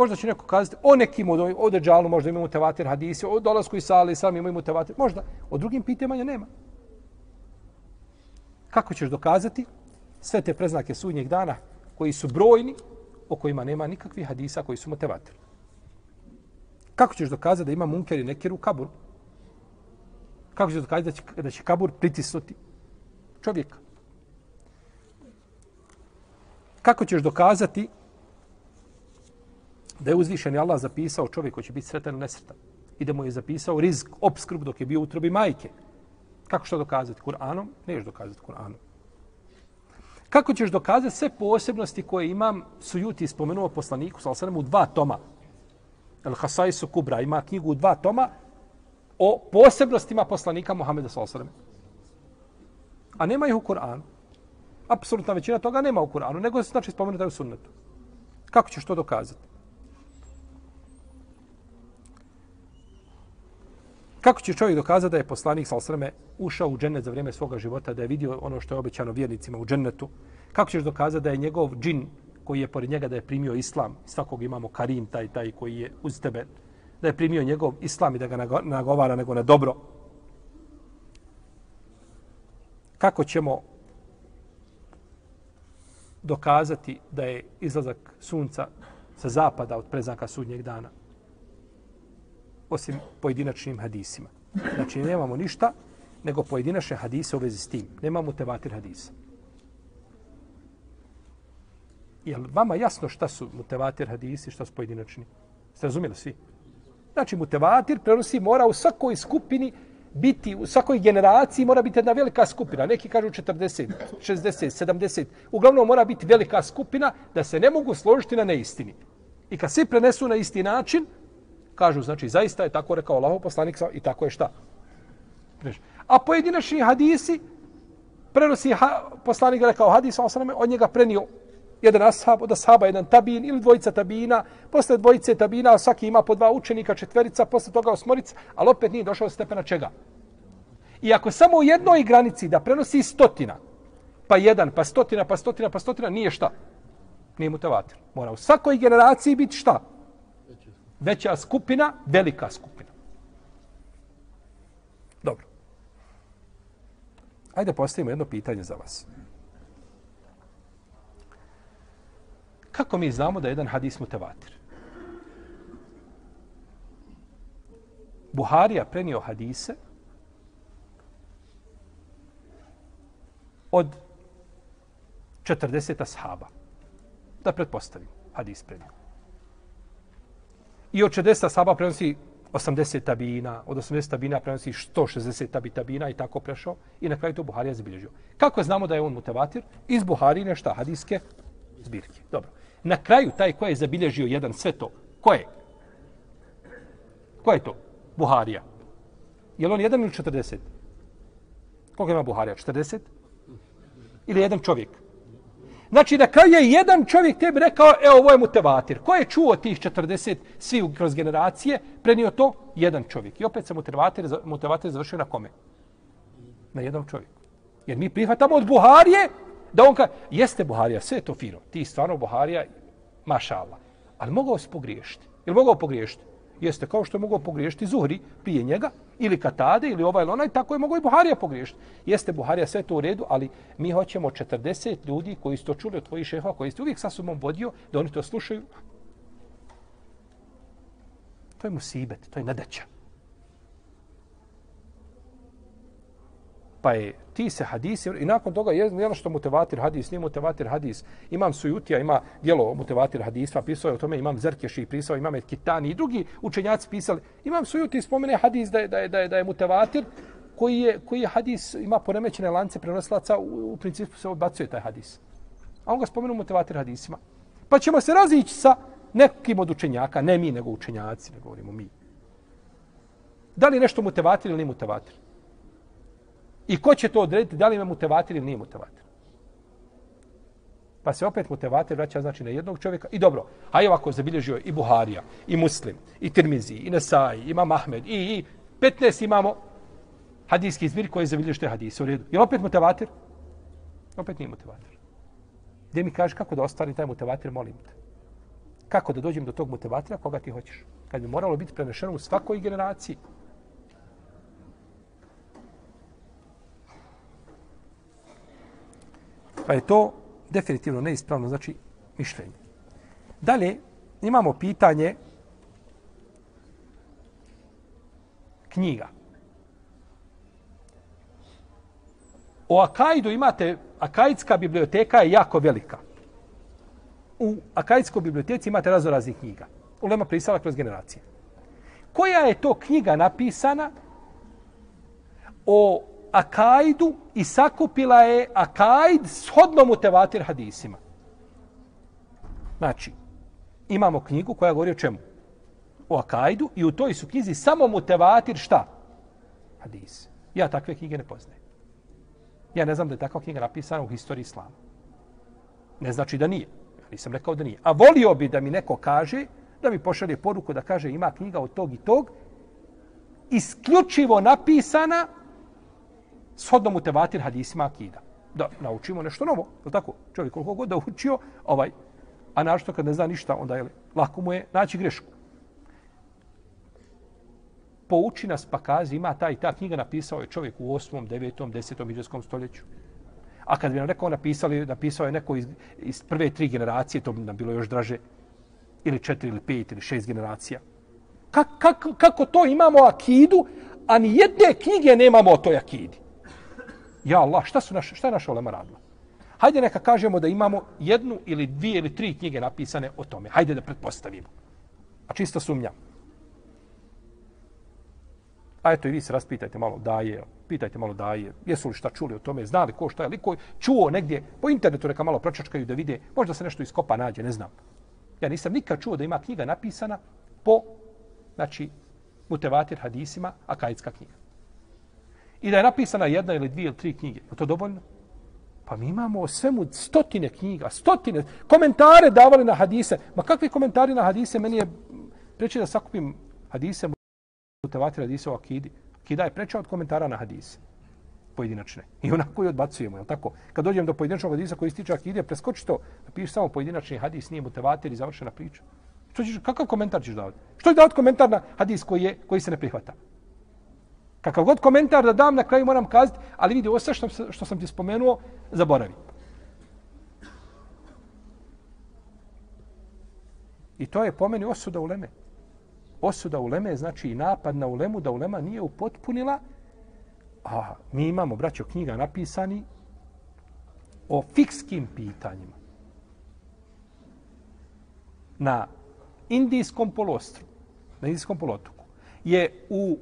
Speaker 2: Možda će neko kazati o nekim od o deđalu možda imamo tevater hadisi, o dolasku iz sali sami imamo tevater. Možda. O drugim pitanjima nema. Kako ćeš dokazati sve te preznake sudnjeg dana koji su brojni, o kojima nema nikakvih hadisa koji su motivatori? Kako ćeš dokazati da ima munker i nekir u kaburu? Kako ćeš dokazati da će, da će kabur pritisnuti čovjeka? Kako ćeš dokazati da je uzvišen Allah zapisao čovjek koji će biti sretan ili nesretan i da mu je zapisao rizk, obskrb dok je bio u utrobi majke. Kako što dokazati? Kur'anom? Neš dokazati Kur'anom. Kako ćeš dokazati sve posebnosti koje imam Sujuti spomenuo poslaniku sal sam u dva toma? El Hasaisu Kubra ima knjigu u dva toma o posebnostima poslanika Muhameda sal sam. A nema ih u Kur'anu. Apsolutna većina toga nema u Kur'anu, nego se znači spomenuta u sunnetu. Kako ćeš to dokazati? Kako će čovjek dokazati da je poslanik sa ušao u džennet za vrijeme svoga života, da je vidio ono što je obećano vjernicima u džennetu? Kako ćeš dokazati da je njegov džin koji je pored njega da je primio islam, svakog imamo Karim, taj, taj koji je uz tebe, da je primio njegov islam i da ga nagovara nego na dobro? Kako ćemo dokazati da je izlazak sunca sa zapada od preznaka sudnjeg dana? Osim pojedinačnim hadisima. Znači, nemamo ništa nego pojedinačne hadise u vezi s tim. Nemamo tevatir hadisa. Je li vama jasno šta su mutevatir hadisi, šta su pojedinačni? Ste razumjeli svi? Znači, mutevatir prenosi mora u svakoj skupini biti, u svakoj generaciji mora biti jedna velika skupina. Neki kažu 40, 60, 70. Uglavnom mora biti velika skupina da se ne mogu složiti na neistini. I kad svi prenesu na isti način, kažu, znači, zaista je tako rekao Allahov poslanik i tako je šta. A pojedinačni hadisi, prenosi ha, poslanik rekao hadis, on od njega prenio jedan ashab, od ashaba jedan tabin ili dvojica tabina, posle dvojice tabina svaki ima po dva učenika, četverica, posle toga osmorica, ali opet nije došao stepena čega. I ako samo u jednoj granici da prenosi stotina, pa jedan, pa stotina, pa stotina, pa stotina, nije šta. Nije mutavatir. Mora u svakoj generaciji biti šta? Veća skupina, velika skupina. Dobro. Ajde postavimo jedno pitanje za vas. Kako mi znamo da je jedan hadis mutevatir? Buharija prenio hadise od 40 ashaba. Da pretpostavim, hadis prenio. I od 60 saba prenosi 80 tabina, od 80 tabina prenosi 160 tabi tabina i tako prešao. I na kraju to Buharija zabilježio. Kako znamo da je on mutevatir? Iz Buharine šta? Hadijske zbirke. Dobro. Na kraju taj ko je zabilježio jedan sve to, ko je? Ko je to? Buharija. Je li on jedan ili 40? Koliko ima Buharija? 40? Ili jedan čovjek? Znači, na kraju je jedan čovjek tebi rekao, evo, ovo je mutevatir. Ko je čuo tih 40 svi kroz generacije, prenio to? Jedan čovjek. I opet se mutevatir, mutevatir završio na kome? Na jednom čovjeku. Jer mi prihvatamo od Buharije, da on kaže, jeste Buharija, sve je to fino. Ti stvarno Buharija, maša Allah. Ali mogao se pogriješiti. Ili mogao pogriješiti? Jeste kao što je mogao pogriješiti Zuhri prije njega, ili Katade, ili ovaj ili onaj, tako je mogao i Buharija pogriješiti. Jeste Buharija sve to u redu, ali mi hoćemo 40 ljudi koji su to čuli od tvojih šehova, koji ste uvijek sa sobom vodio, da oni to slušaju. To je musibet, to je nadaća. pa je ti se hadisi i nakon toga je jedno što mutevatir hadis nije mutevatir hadis. Imam sujutija ima djelo mutevatir hadisva, pisao je o tome imam Zrkeši, pisao imam kitani i drugi učenjaci pisali. Imam sujuti spomene hadis da je, da je, da je, da je mutevatir koji je, koji je hadis ima poremećene lance prenoslaca u, u principu se odbacuje taj hadis. A on ga spomenu mutevatir hadisima. Pa ćemo se razići sa nekim od učenjaka ne mi nego učenjaci ne govorimo mi. Da li nešto mutevatir ili nije mutevatir? I ko će to odrediti, da li ima mutevatir ili nije mutevatir? Pa se opet mutevatir vraća znači na jednog čovjeka. I dobro, a je ovako zabilježio i Buharija, i Muslim, i Tirmizi, i Nesaj, i Imam Ahmed, i, i 15 imamo hadijski zbir koji zabilježio te hadise u redu. Je opet mutevatir? Opet nije mutevatir. Gdje mi kaže kako da ostvarim taj mutevatir, molim te. Kako da dođem do tog mutevatira, koga ti hoćeš? Kad bi moralo biti prenešeno u svakoj generaciji. Pa je to definitivno neispravno, znači mišljenje. Dalje, imamo pitanje knjiga. O Akaidu imate, Akaidska biblioteka je jako velika. U Akaidskoj biblioteci imate raznoraznih knjiga. Ulema prisala kroz generacije. Koja je to knjiga napisana o akajdu i sakupila je akajd shodno mu tevatir hadisima. Znači, imamo knjigu koja govori o čemu? O akajdu i u toj su knjizi samo mu tevatir šta? Hadis. Ja takve knjige ne poznajem. Ja ne znam da je takva knjiga napisana u historiji islama. Ne znači da nije. Ja nisam rekao da nije. A volio bi da mi neko kaže, da mi pošalje poruku da kaže ima knjiga od tog i tog, isključivo napisana shodno mu tevatir hadisima akida. Da naučimo nešto novo. Je tako? Čovjek koliko god da učio, ovaj, a našto kad ne zna ništa, onda je lako mu je naći grešku. Pouči nas pa kazi, ima ta i ta knjiga napisao je čovjek u 8., 9., 10. iđeskom stoljeću. A kad bi nam rekao napisali, napisao je neko iz, iz prve tri generacije, to bi nam bilo još draže, ili četiri, ili pet, ili šest generacija. Kak, kak, kako to imamo akidu, a ni jedne knjige nemamo o toj akidi? Ja Allah, šta, su naš, šta je naša olema radila? Hajde neka kažemo da imamo jednu ili dvije ili tri knjige napisane o tome. Hajde da pretpostavimo. A čista sumnja. A eto i vi se raspitajte malo daje, pitajte malo daje, jesu li šta čuli o tome, znali ko šta je, liko čuo negdje, po internetu neka malo pročačkaju da vide, možda se nešto iskopa nađe, ne znam. Ja nisam nikad čuo da ima knjiga napisana po, znači, mutevatir hadisima, akajitska knjiga. I da je napisana jedna ili dvije ili tri knjige. Je to dovoljno? Pa mi imamo o svemu stotine knjiga, stotine komentare davali na hadise. Ma kakvi komentari na hadise? Meni je preče da sakupim hadise, mutevatir hadise o akidi. Akida je preča od komentara na hadise pojedinačne. I onako i odbacujemo, je tako? Kad dođem do pojedinačnog hadisa koji ističe akide, preskoči to, napiši samo pojedinačni hadis, nije mutevatir i završena priča. Što ćeš, kakav komentar ćeš davati? Što ćeš davati komentar na hadis koji, je, koji se ne prihvata? Kakav god komentar da dam, na kraju moram kazati, ali vidi, ovo sve što, što sam ti spomenuo, zaboravi. I to je po meni osuda uleme. Osuda uleme znači i napad na Ulemu da Ulema nije upotpunila, a mi imamo, braćo, knjiga napisani o fikskim pitanjima. Na Indijskom polostru, na Indijskom polotoku, je u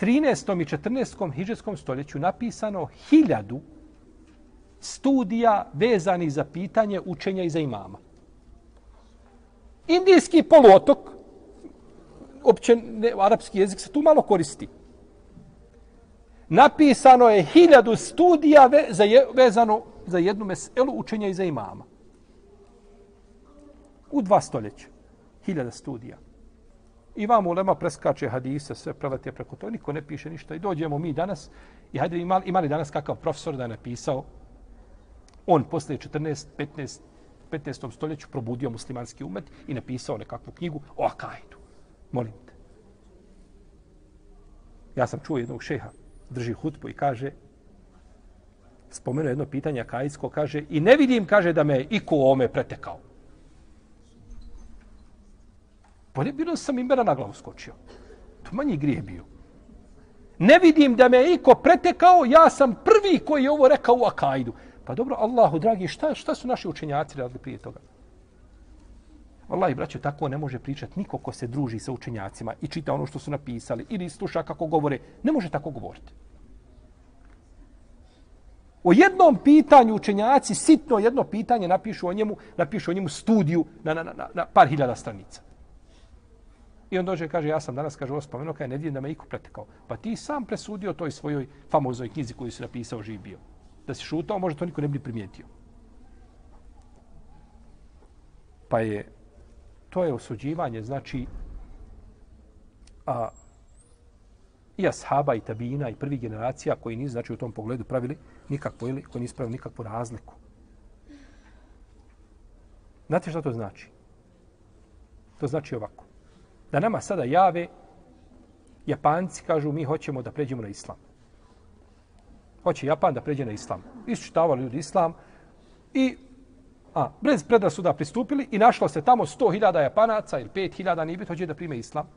Speaker 2: 13. i 14. hiđarskom stoljeću napisano hiljadu studija vezani za pitanje učenja i za imama. Indijski poluotok, opće ne, arapski jezik se tu malo koristi. Napisano je hiljadu studija ve, za je, vezano za jednu meselu učenja i za imama. U dva stoljeća. Hiljada studija. I vam ulema preskače hadise, sve prelete preko to, niko ne piše ništa. I dođemo mi danas, i hajde imali, imali danas kakav profesor da je napisao, on posle 14, 15, 15. stoljeću probudio muslimanski umet i napisao nekakvu knjigu o Akajdu. Molim te. Ja sam čuo jednog šeha, drži hutbu i kaže, spomenuo jedno pitanje Akajdsko, kaže, i ne vidim, kaže, da me iko ome pretekao. Bolje bilo da sam imbera na glavu skočio. To manji grije bio. Ne vidim da me iko pretekao, ja sam prvi koji je ovo rekao u Akajdu. Pa dobro, Allahu dragi, šta, šta su naši učenjaci radili prije toga? Allah i braćo, tako ne može pričati niko ko se druži sa učenjacima i čita ono što su napisali ili sluša kako govore. Ne može tako govoriti. O jednom pitanju učenjaci, sitno jedno pitanje, napišu o njemu, napišu o njemu studiju na, na, na, na par hiljada stranica. I on dođe i kaže, ja sam danas, kaže, ovo spomenuo, kaj ne vidim da me iko pretekao. Pa ti sam presudio toj svojoj famoznoj knjizi koju si napisao živ bio. Da si šutao, možda to niko ne bi primijetio. Pa je, to je osuđivanje, znači, a, i ashaba i tabina i prvi generacija koji nisu, znači, u tom pogledu pravili nikakvu, ili koji nisu pravili nikakvu razliku. Znate što to znači? To znači ovako da nama sada jave Japanci kažu mi hoćemo da pređemo na islam. Hoće Japan da pređe na islam. Isčitavali ljudi islam i a, bez predrasuda pristupili i našlo se tamo 100.000 Japanaca ili 5.000 nije biti hoće da prime islam.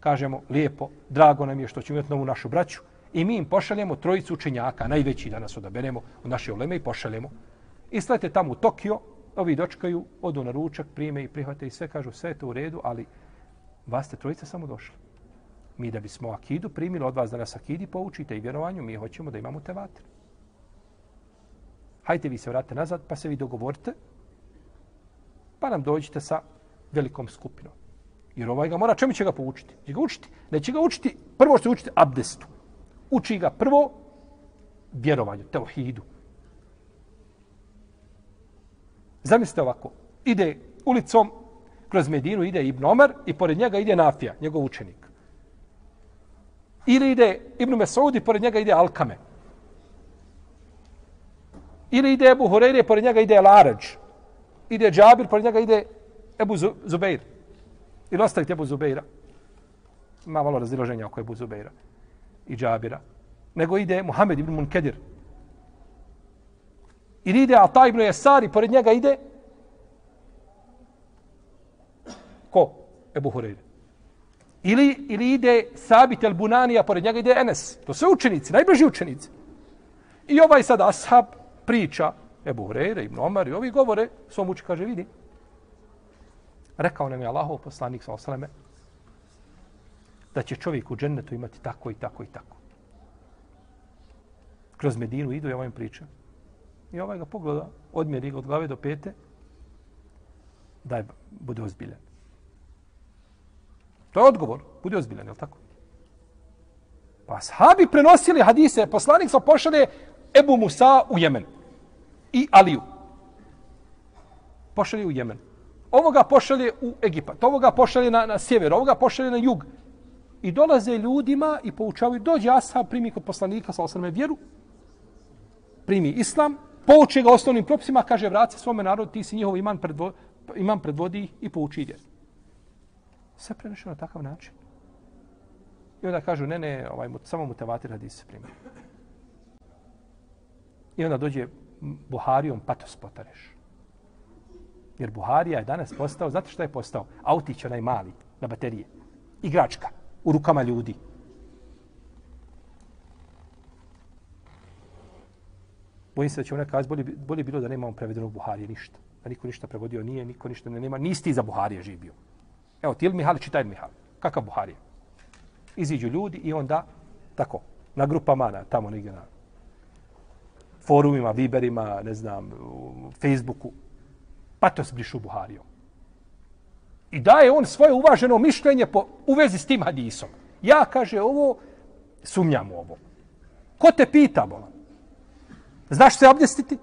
Speaker 2: Kažemo, lijepo, drago nam je što ćemo imati novu našu braću i mi im pošaljemo trojicu učenjaka, najveći danas odaberemo u naše oleme i pošaljemo. I slete tamo u Tokio, ovi dočkaju, odu na ručak, prime i prihvate i sve kažu sve je to u redu, ali Vas ste trojica samo došli. Mi da bismo akidu primili od vas da nas akidi poučite i vjerovanju, mi hoćemo da imamo tevatir. Hajde vi se vratite nazad, pa se vi dogovorite, pa nam dođite sa velikom skupinom. Jer ovaj ga mora, čemu će ga poučiti? Će ga učiti? Neće ga učiti, prvo što učiti abdestu. Uči ga prvo vjerovanju, teohidu. Zamislite ovako, ide ulicom kroz Medinu, ide Ibn Omer i pored njega ide Nafija, njegov učenik. Ili ide Ibn Mesaudi, pored njega ide Alkame. Ili ide Ebu Horeire, pored njega ide Larađ. Ide Džabir, pored njega ide Ebu Zubeir. Ili ostavite Ebu Zubeira. Ima malo razdiloženja oko Ebu Zubeira i Džabira. Nego ide Muhammed ibn Munkedir. Ili ide Ata ibn Jesari, pored njega ide ko? Ebu Hureyre. Ili, ili ide Sabit el Bunanija, pored njega ide Enes. To su učenici, najbliži učenici. I ovaj sad ashab priča, Ebu Hureyre, Ibn Omar i ovi govore, svom uči kaže, vidi, rekao nam je Allahov poslanik sa osaleme, da će čovjek u džennetu imati tako i tako i tako. Kroz Medinu idu i ovaj priča. I ovaj ga pogleda, odmjeri ga od glave do pete, da bude ozbiljen. To je odgovor. Budi ozbiljan, je li tako? Pa sahabi prenosili hadise, poslanik sa pošalje Ebu Musa u Jemen. I Aliju. Pošalje u Jemen. Ovoga pošalje u Egipat. Ovoga pošalje na, na sjever. Ovoga pošalje na jug. I dolaze ljudima i poučavaju. Dođe ashab, primi kod poslanika sa osrme vjeru. Primi islam. Pouče ga osnovnim propisima. Kaže, vrati svome narodu, ti si njihov iman, predvo, imam predvodi i pouči vjeru. Sve prenošeno na takav način. I onda kažu, ne, ne, ovaj, samo mutavatir hadis se primio. I onda dođe Buharijom patos potareš. Jer Buharija je danas postao, znate šta je postao? Autić onaj mali, na baterije. Igračka, u rukama ljudi. Bojim se da će ona kazi, bolje, bolje bilo da nemamo prevedenog Buharije ništa. Da niko ništa prevodio nije, niko ništa ne nema. Nisti za Buharije živio. Evo, ti ili Mihal, čitaj Mihal. Kakav Buharija? Iziđu ljudi i onda, tako, na grupama, na, tamo negdje na forumima, Viberima, ne znam, u Facebooku, patos brišu Buharijom. I daje on svoje uvaženo mišljenje po, u vezi s tim hadisom. Ja, kaže, ovo, sumnjam u ovo. Ko te pita, bolan? Znaš se abdestiti?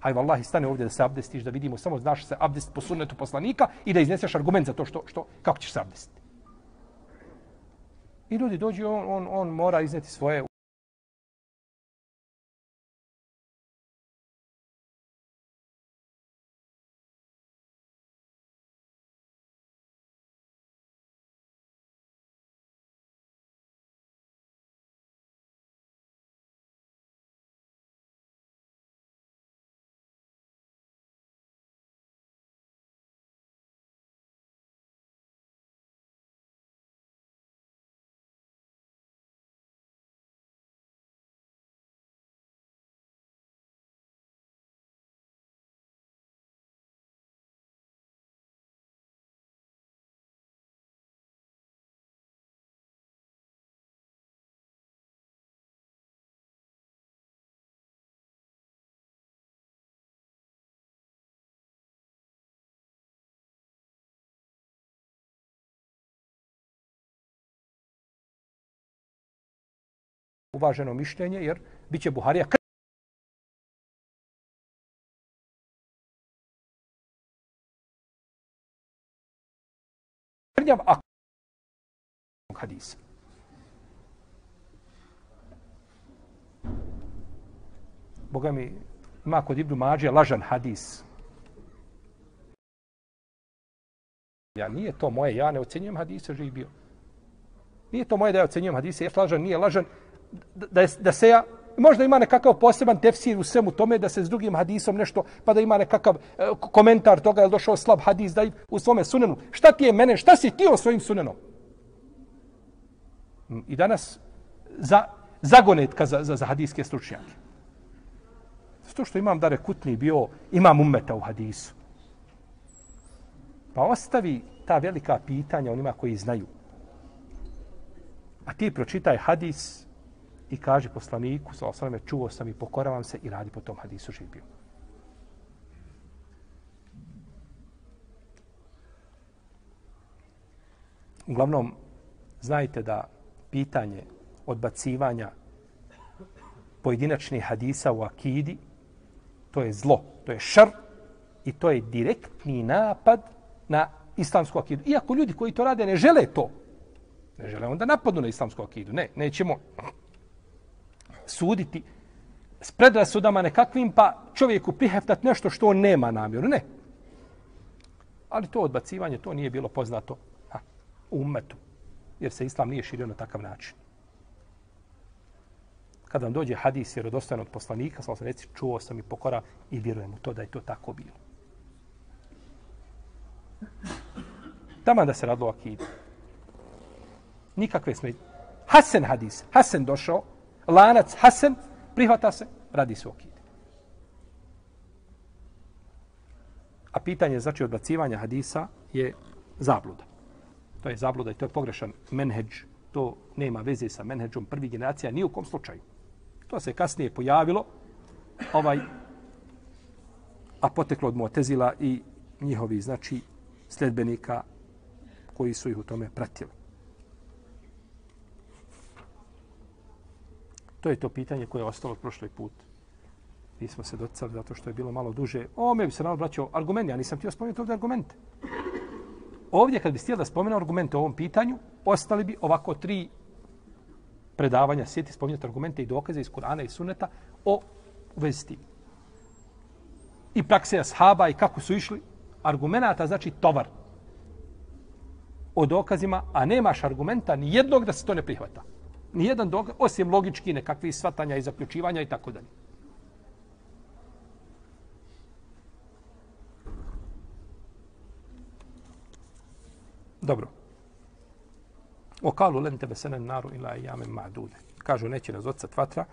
Speaker 2: Haj, vallahi, stane ovdje da se abdestiš, da vidimo samo znaš se abdest po sunnetu poslanika i da izneseš argument za to što, što, kako ćeš se abdestiti. I ljudi dođu, on, on, on mora izneti svoje uvaženo mišljenje, jer bit će Buharija krnjav a hadisa. Boga mi ima kod Ibnu Mađe lažan hadis. Ja, nije to moje, ja ne ocenjujem hadise živio. Nije to moje da ja ocenjujem hadise, je lažan, nije lažan, da, je, da se ja, možda ima nekakav poseban tefsir u svemu tome, da se s drugim hadisom nešto, pa da ima nekakav e, komentar toga, je došao slab hadis da u svome sunenu. Šta ti je mene, šta si ti o svojim sunenom? Mm, I danas za, zagonetka za, za, za hadijske stručnjake. Zato što imam dare kutni bio, imam umeta u hadisu. Pa ostavi ta velika pitanja onima koji znaju. A ti pročitaj hadis i kaže poslaniku, sa osaleme, čuo sam i pokoravam se i radi po tom hadisu živio. Uglavnom, znajte da pitanje odbacivanja pojedinačnih hadisa u akidi, to je zlo, to je šr i to je direktni napad na islamsku akidu. Iako ljudi koji to rade ne žele to, ne žele onda napadnu na islamsku akidu. Ne, nećemo suditi s predrasudama nekakvim, pa čovjeku priheftat nešto što on nema namjeru. Ne. Ali to odbacivanje, to nije bilo poznato ha, u umetu, jer se islam nije širio na takav način. Kada vam dođe hadis jer od poslanika, sam reci, čuo sam i pokora i vjerujem u to da je to tako bilo. Tamo da se radilo o akidu. Nikakve sme... Hasan hadis, Hasan došao, lanac Hasan prihvata se, radi se okid. A pitanje znači odbacivanja hadisa je zabluda. To je zabluda i to je pogrešan menheđ. To nema veze sa menheđom prvi generacija ni u kom slučaju. To se kasnije pojavilo ovaj a poteklo od Mu'tezila i njihovi znači sledbenika koji su ih u tome pratili. To je to pitanje koje je ostalo od prošli put. Nismo se docali zato što je bilo malo duže. O, me bi se malo braćao argument. Ja nisam htio spomenuti ovdje argumente. Ovdje kad bi stijel da spomenu argumente o ovom pitanju, ostali bi ovako tri predavanja, sjeti spominjati argumente i dokaze iz Kur'ana i Sunneta o vezi tim. I prakse ashaba i kako su išli. Argumenata znači tovar o dokazima, a nemaš argumenta ni jednog da se to ne prihvata. Nijedan dokaz, osim logički nekakvih svatanja i zaključivanja i tako dalje. Dobro. O kalu len tebe senen naru ila jame ma'dude. Kažu, neće nas odcat vatra,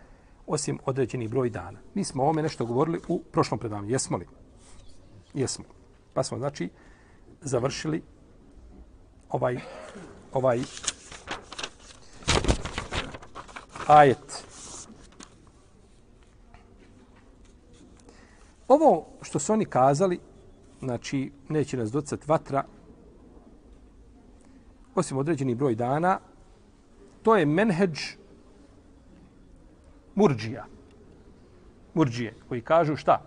Speaker 2: osim određeni broj dana. Mi smo o ovome nešto govorili u prošlom predavanju. Jesmo li? Jesmo. Pa smo, znači, završili ovaj, ovaj ajet. Ovo što su oni kazali, znači, neće nas docat vatra, osim određeni broj dana, to je menheđ murđija. Murđije, koji kažu šta?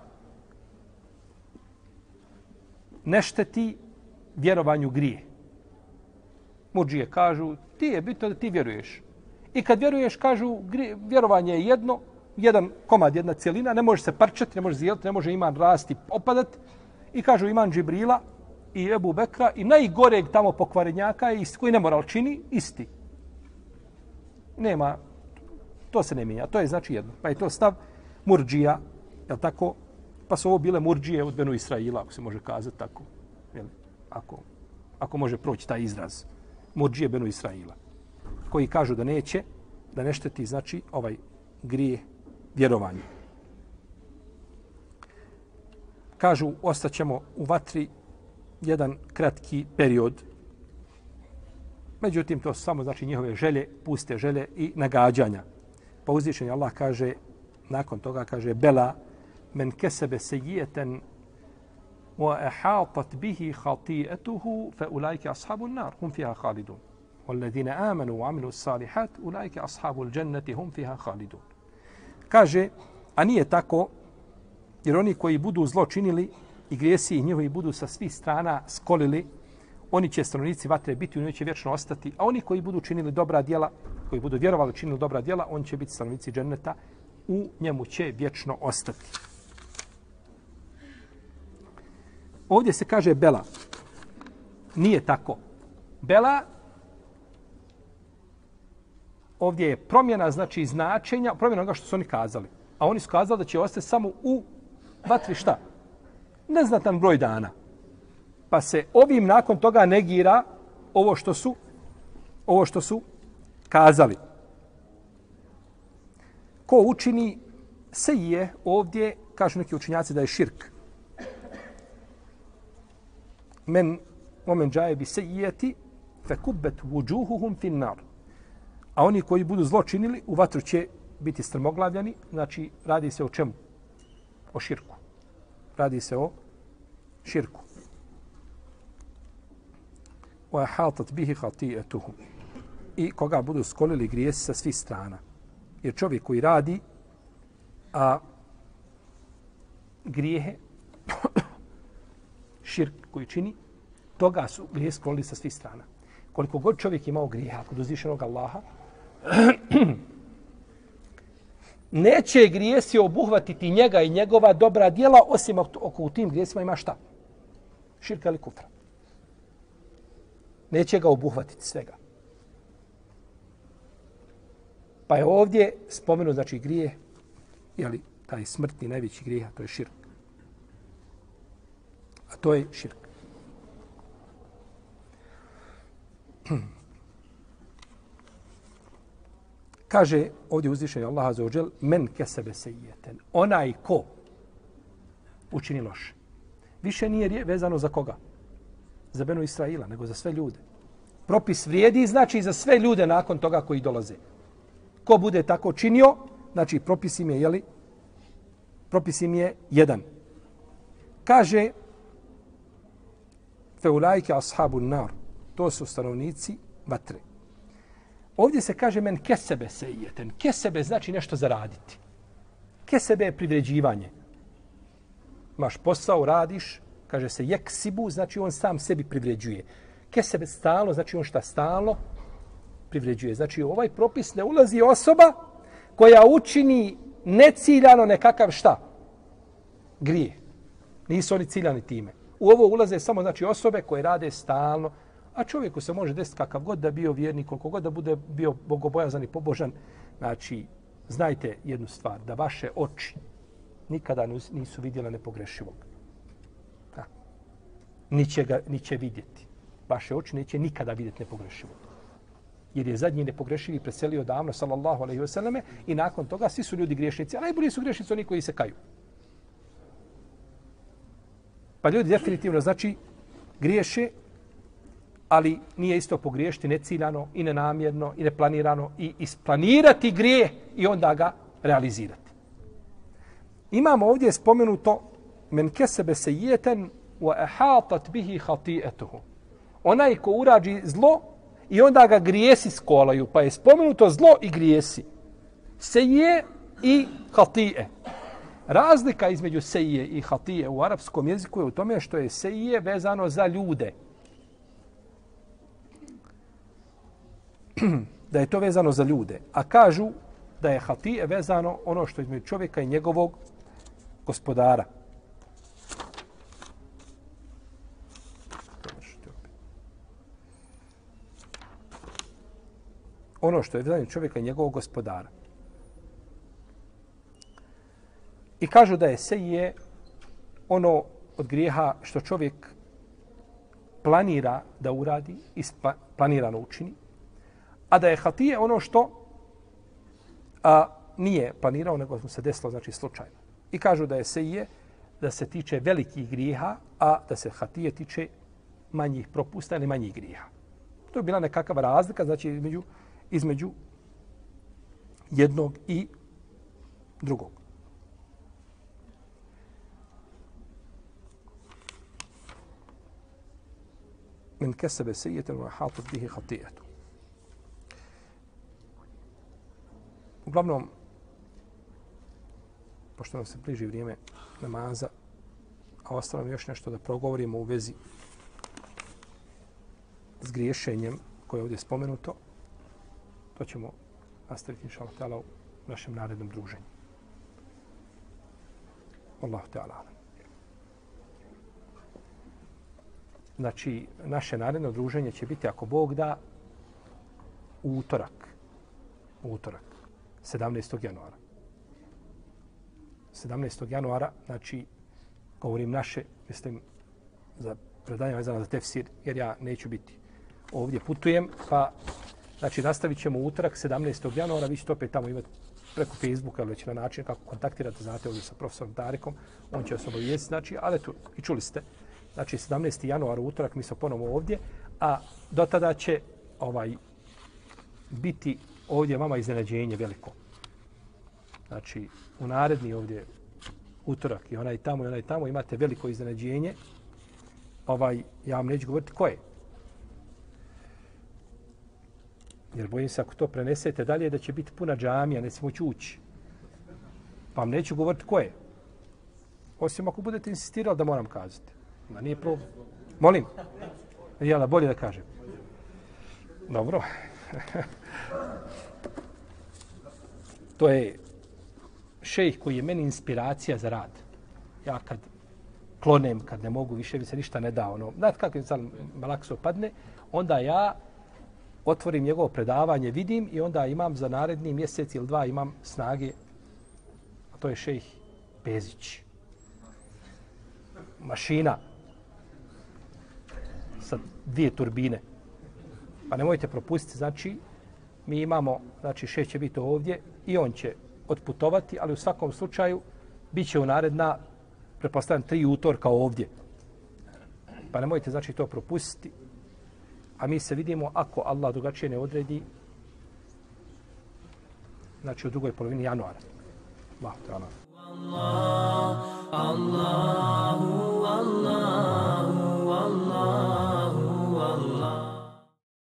Speaker 2: Ne šteti vjerovanju grije. Murđije kažu, ti je bitno da ti vjeruješ. I kad vjeruješ, kažu, vjerovanje je jedno, jedan komad, jedna cijelina, ne može se parčati, ne može zijeliti, ne može iman rasti, opadati. I kažu iman Džibrila, i Ebu Bekra i najgoreg tamo pokvarenjaka je isti, koji ne moral čini, isti. Nema, to se ne mijenja, to je znači jedno. Pa je to stav Murđija, je tako? Pa su ovo bile Murđije od Benu Israila, ako se može kazati tako. Jel? Ako, ako može proći taj izraz. Murđije Benu Israila. Koji kažu da neće, da ne šteti, znači, ovaj grije vjerovanje. Kažu, ostaćemo u vatri jedan kratki period. Međutim, to su samo znači njihove želje, puste želje i nagađanja. Pa uzvišen Allah kaže, nakon toga kaže, Bela, men kesebe sejijeten wa ehatat bihi khati'atuhu fa ulajke ashabun nar hum fiha halidun. والذين آمنوا وعملوا الصالحات أولئك أصحاب الجنة هم فيها خالدون kaže a nije tako jer oni koji budu zlo činili i grijesi i njihovi budu sa svih strana skolili, oni će stanovnici vatre biti, u njoj će vječno ostati, a oni koji budu činili dobra djela, koji budu vjerovali činili dobra djela, oni će biti stanovnici dženeta, u njemu će vječno ostati. Ovdje se kaže Bela. Nije tako. Bela ovdje je promjena znači značenja, promjena onoga što su oni kazali. A oni su kazali da će ostati samo u vatri šta? neznatan broj dana. Pa se ovim nakon toga negira ovo što su ovo što su kazali. Ko učini se je ovdje, kažu neki učinjaci da je širk. Men omen džaje bi se jeti fe kubbet vuđuhuhum fin nar. A oni koji budu zločinili, u vatru će biti strmoglavljani. Znači, radi se o čemu? O širku. Radi se o širku. Wa بِهِ bihi. I koga budu skolili grijesi sa svih strana. Jer čovjek koji radi a grijehe širk koji čini, toga su grije skolili sa svih strana. Koliko god čovjek imao grijeha kod uzvišenog Allaha, neće grijesi obuhvatiti njega i njegova dobra dijela, osim oko u tim grijesima ima šta? Širka ili kufra. Neće ga obuhvatiti svega. Pa je ovdje spomenu, znači, grije, jeli, taj smrtni najveći grijeh, to je širk. A to je širk. Kaže ovdje uzvišenje Allah za ođel, men kesebe sejeten. Onaj ko učini loše. Više nije vezano za koga? Za Benu Israila, nego za sve ljude. Propis vrijedi, znači za sve ljude nakon toga koji dolaze. Ko bude tako činio, znači propis im je, jeli, propis im je jedan. Kaže, feulajke ashabu nar, to su stanovnici vatre. Ovdje se kaže men kesebe sejeten. Kesebe znači nešto zaraditi. Kesebe je privređivanje. Maš posao, radiš, kaže se jeksibu, znači on sam sebi privređuje. Kesebe stalo, znači on šta stalo privređuje. Znači ovaj propis ne ulazi osoba koja učini neciljano nekakav šta? Grije. Nisu oni ciljani time. U ovo ulaze samo znači osobe koje rade stalno, a čovjeku se može desiti kakav god da bio vjernik, koliko god da bude bio bogobojazan i pobožan. Znači, znajte jednu stvar, da vaše oči nikada nisu vidjela nepogrešivog. Da. Niće, ga, ni će vidjeti. Vaše oči neće nikada vidjeti nepogrešivog. Jer je zadnji nepogrešivi preselio davno, sallallahu alaihi wasallam, i nakon toga svi su ljudi griješnici, a najbolji su griješnici oni koji se kaju. Pa ljudi definitivno znači griješe, ali nije isto pogriješiti neciljano i nenamjerno i neplanirano i isplanirati grije i onda ga realizirati. Imamo ovdje spomenuto men kesebe se jeten wa ehatat bihi hati'etuhu. Onaj ko urađi zlo i onda ga grijesi skolaju, pa je spomenuto zlo i grijesi. Se je i hati'e. Razlika između seije i hatije u arapskom jeziku je u tome što je seije vezano za ljude. da je to vezano za ljude. A kažu da je hatije vezano ono što je između čovjeka i njegovog gospodara. Ono što je vezano čovjeka i njegovog gospodara. I kažu da je seje ono od grijeha što čovjek planira da uradi i planirano učini, a da je hatije ono što a, nije planirao, nego mu se desilo, znači slučajno. I kažu da je seije, da se tiče velikih grijeha, a da se hatije tiče manjih propusta ili manjih grijeha. To je bila nekakva razlika, znači između, između jednog i drugog. men kesebe sejeten wa hatat bihi hatijetu. Uglavnom, pošto nam se bliži vrijeme namaza, a ostalo još nešto da progovorimo u vezi s griješenjem koje je ovdje spomenuto, to ćemo nastaviti inša u našem narednom druženju. Allahu Teala. Znači, naše naredno druženje će biti, ako Bog da, utorak. Utorak. 17. januara. 17. januara, znači, govorim naše, mislim, za predanje vezano za tefsir, jer ja neću biti ovdje putujem, pa, znači, nastavit ćemo utorak 17. januara, vi ćete opet tamo imati preko Facebooka, već na način kako kontaktirate, znate ovdje sa profesorom Tarikom, on će vas obavijesti, znači, ali tu, i čuli ste, znači 17. januar utorak mi smo ponovo ovdje, a do tada će ovaj biti ovdje je vama iznenađenje veliko. Znači, u naredni ovdje utorak i onaj tamo i onaj tamo imate veliko iznenađenje. Ovaj, ja vam neću govoriti ko je. Jer bojim se ako to prenesete dalje da će biti puna džamija, ne smemo ući. Pa vam neću govoriti ko je. Osim ako budete insistirali da moram kazati. Ma nije problem. Molim. Jela, bolje da kažem. Dobro. to je šejh koji je meni inspiracija za rad. Ja kad klonem, kad ne mogu, više mi se ništa ne da. Ono, znate kako je sam malakso padne, onda ja otvorim njegovo predavanje, vidim i onda imam za naredni mjesec ili dva imam snage. A to je šejh Pezić. Mašina sa dvije turbine. Pa nemojte propustiti, znači, mi imamo, znači šef će biti ovdje i on će otputovati, ali u svakom slučaju bit će u naredna, prepostavljam, tri utorka ovdje. Pa nemojte, znači, to propustiti. A mi se vidimo ako Allah drugačije ne odredi, znači u drugoj polovini januara. Allah, Allah, Allah, Allah, Allah.